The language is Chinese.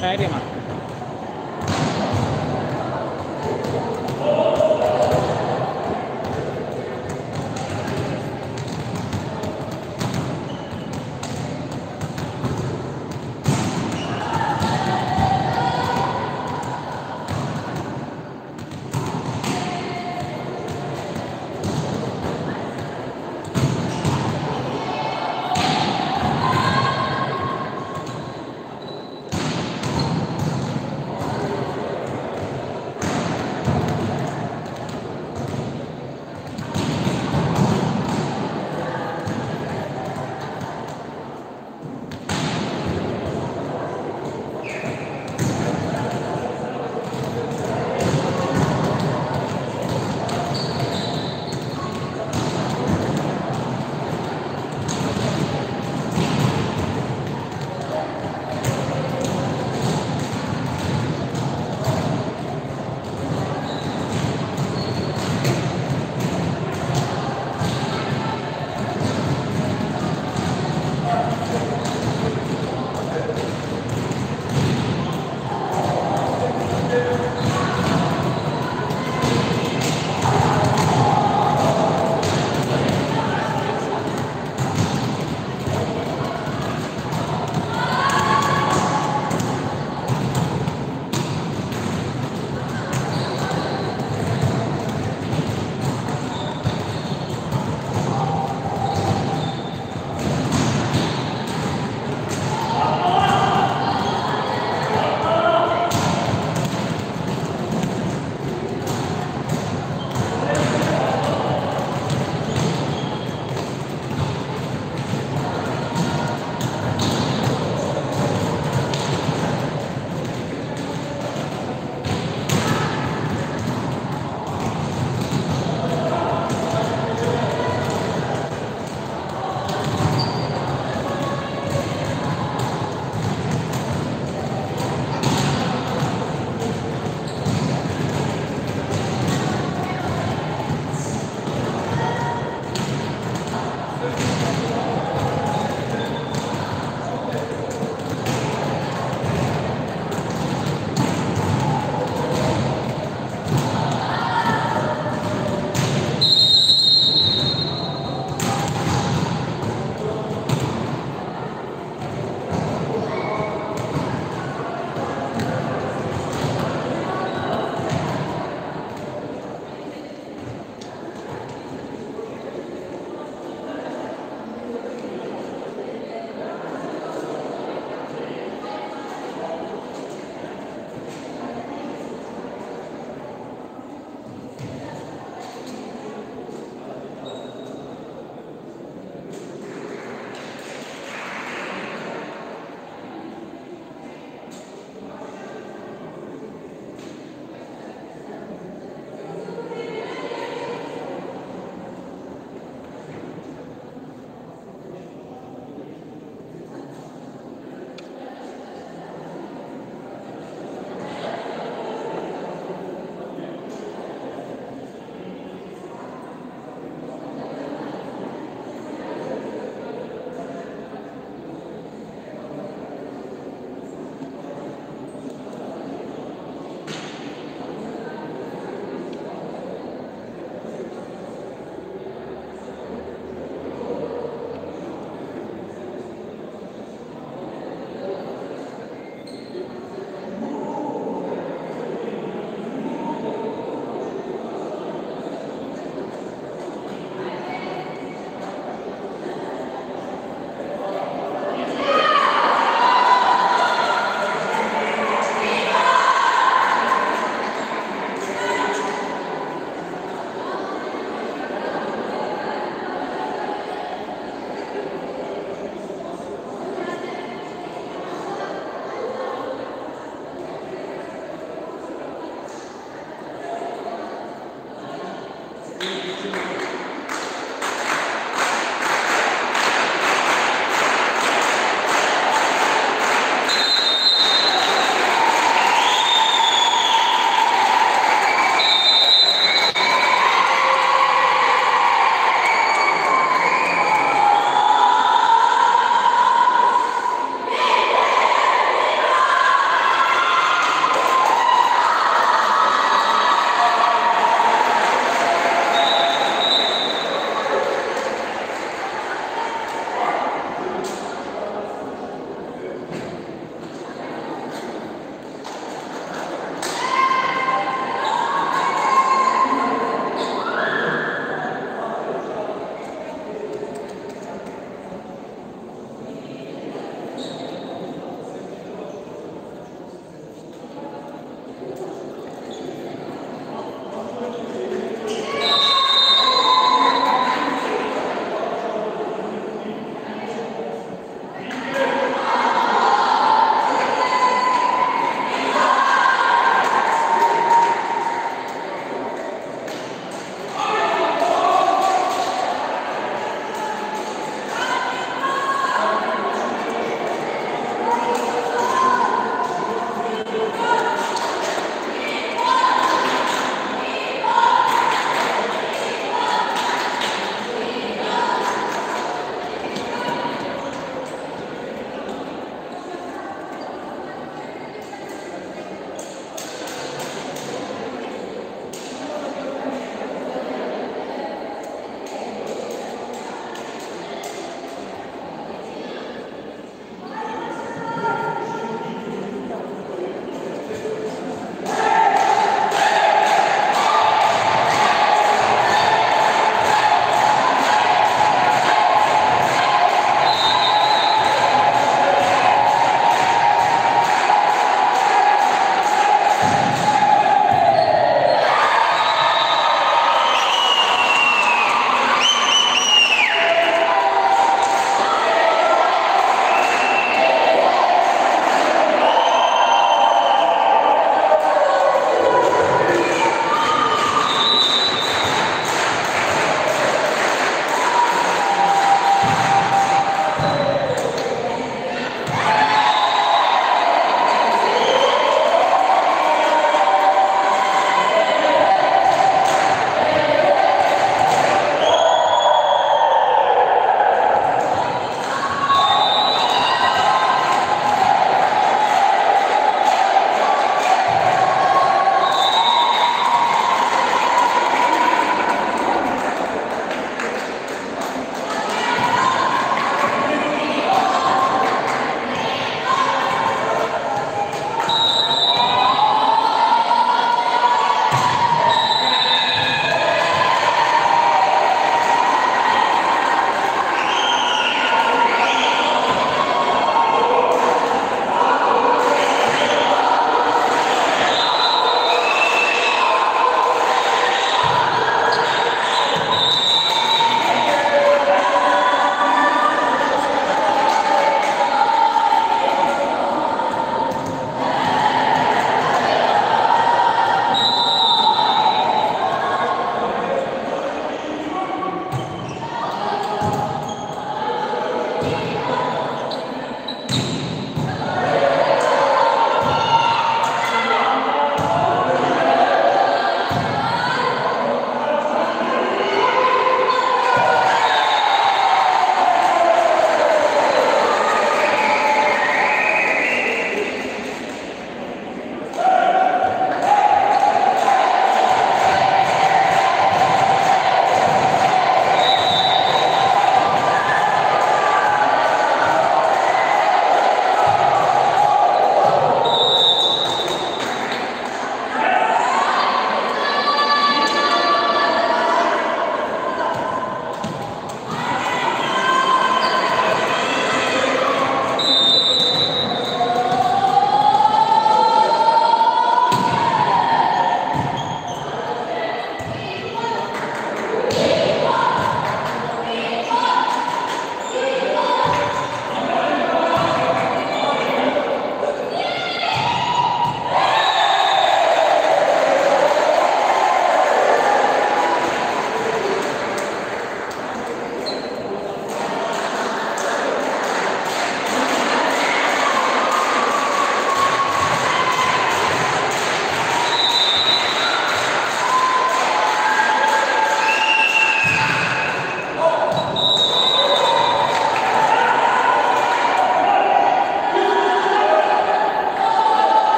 来一点嘛。